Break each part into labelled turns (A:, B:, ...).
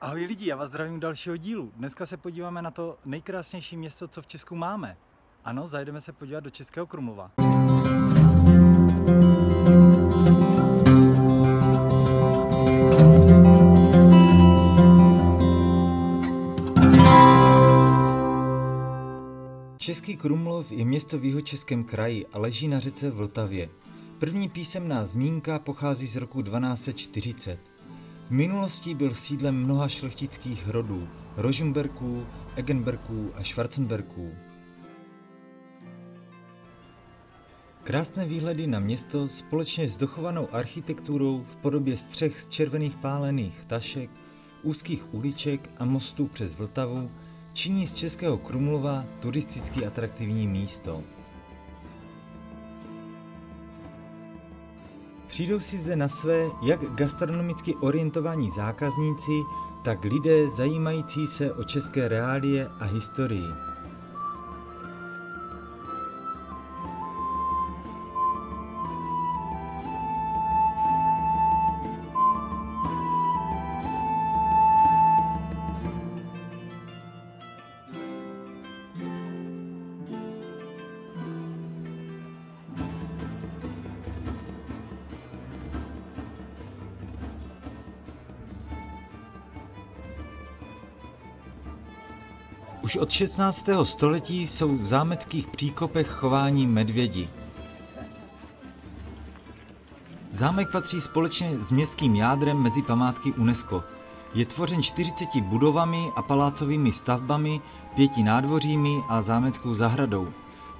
A: Ahoj lidi, já vás zdravím dalšího dílu. Dneska se podíváme na to nejkrásnější město, co v Česku máme. Ano, zajdeme se podívat do Českého Krumlova. Český Krumlov je město v jihočeském kraji a leží na řece Vltavě. První písemná zmínka pochází z roku 1240. V minulosti byl sídlem mnoha šlechtických rodů, Rožumberků, Egenberků a Schwarzenberků. Krásné výhledy na město společně s dochovanou architekturou v podobě střech z červených pálených tašek, úzkých uliček a mostů přes Vltavu činí z Českého Krumlova turisticky atraktivní místo. Přijdou si zde na své jak gastronomicky orientovaní zákazníci, tak lidé zajímající se o české reálie a historii. Už od 16. století jsou v zámeckých příkopech chování medvědi. Zámek patří společně s městským jádrem mezi památky UNESCO. Je tvořen 40 budovami a palácovými stavbami, pěti nádvořími a zámeckou zahradou.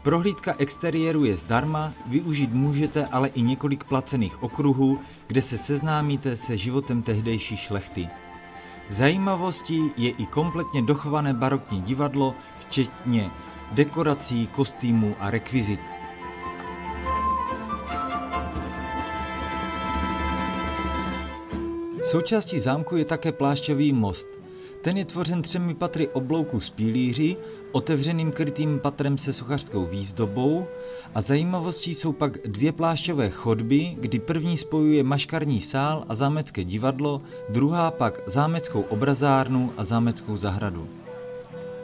A: Prohlídka exteriéru je zdarma, využít můžete ale i několik placených okruhů, kde se seznámíte se životem tehdejší šlechty. Zajímavostí je i kompletně dochované barokní divadlo, včetně dekorací, kostýmů a rekvizit. Součástí zámku je také plášťový most. Ten je tvořen třemi patry oblouku z pilíři, otevřeným krytým patrem se sochařskou výzdobou a zajímavostí jsou pak dvě plášťové chodby, kdy první spojuje maškarní sál a zámecké divadlo, druhá pak zámeckou obrazárnu a zámeckou zahradu.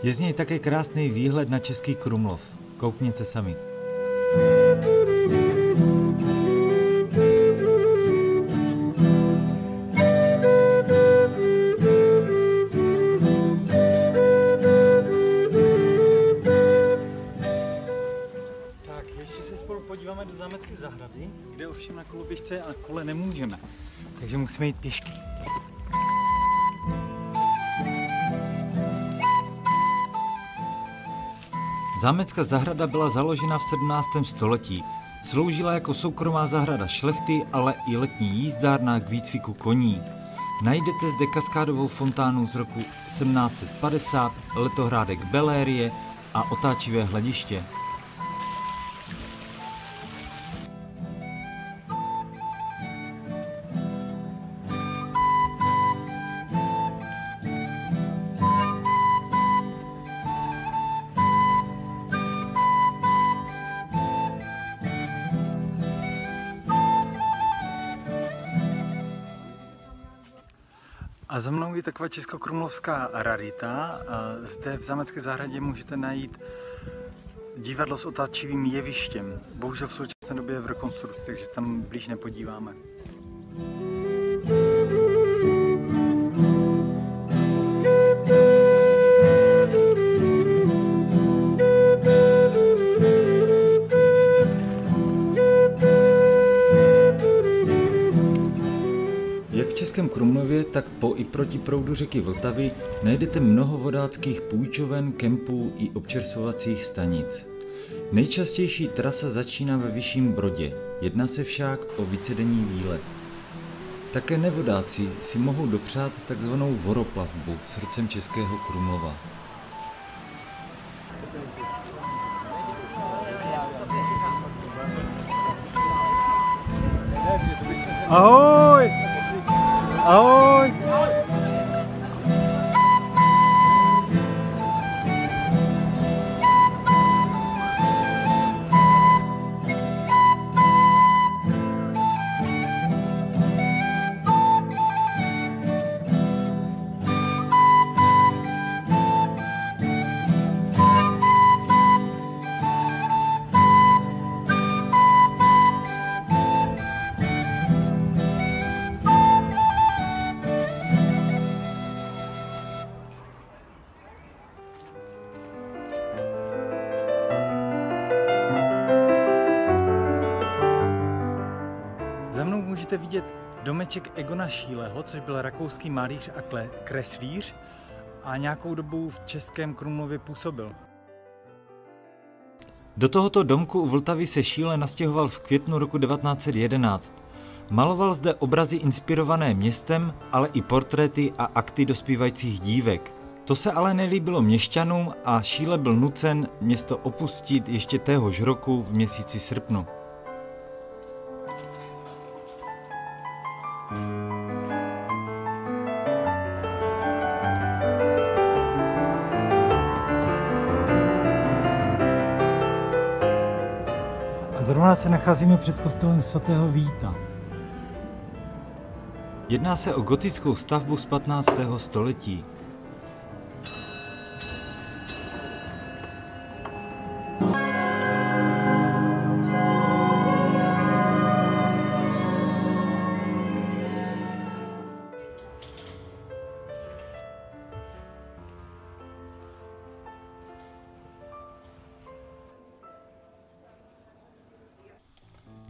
A: Je z něj také krásný výhled na Český Krumlov. Koukněte sami. Podíváme do zámecké zahrady, kde ovšem na koloběžce a kole nemůžeme. Takže musíme jít pěšky. Zámecká zahrada byla založena v 17. století. Sloužila jako soukromá zahrada šlechty, ale i letní jízdárna k výcviku koní. Najdete zde kaskádovou fontánu z roku 1750, letohrádek Belérie a otáčivé hlediště. A za mnou je taková českokrumlovská rarita. Zde v Zámecké zahradě můžete najít divadlo s otáčivým jevištěm. Bohužel v současné době je v rekonstrukci, takže se tam blíž nepodíváme. Českém Krumlově, tak po i proti proudu řeky Vltavy najdete mnoho vodáckých půjčoven, kempů i občerstvovacích stanic. Nejčastější trasa začíná ve Vyšším Brodě, jedná se však o vícedenní výlet. Také nevodáci si mohou dopřát takzvanou voroplavbu srdcem Českého Krumlova. Ahoj! Ahoj! Můžete vidět domeček Egona Šíleho, což byl rakouský malíř a kreslíř a nějakou dobu v Českém Krumlově působil. Do tohoto domku u Vltavy se Šíle nastěhoval v květnu roku 1911. Maloval zde obrazy inspirované městem, ale i portréty a akty dospívajících dívek. To se ale nelíbilo měšťanům a Šíle byl nucen město opustit ještě téhož roku v měsíci srpnu. Zrovna se nacházíme před kostelem svatého Víta. Jedná se o gotickou stavbu z 15. století.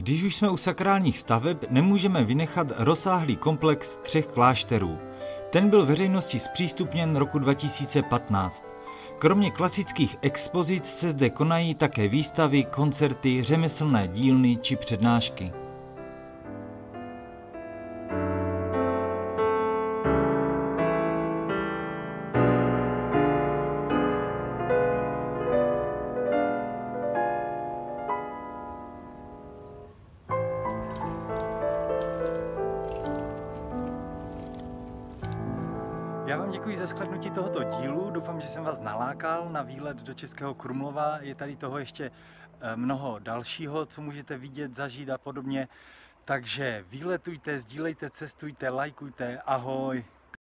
A: Když už jsme u sakrálních staveb, nemůžeme vynechat rozsáhlý komplex třech klášterů. Ten byl veřejnosti zpřístupněn roku 2015. Kromě klasických expozic se zde konají také výstavy, koncerty, řemeslné dílny či přednášky. Děkuji za shlednutí tohoto dílu. Doufám, že jsem vás nalákal na výlet do Českého Krumlova. Je tady toho ještě eh, mnoho dalšího, co můžete vidět, zažít a podobně. Takže výletujte, sdílejte, cestujte, lajkujte. Ahoj!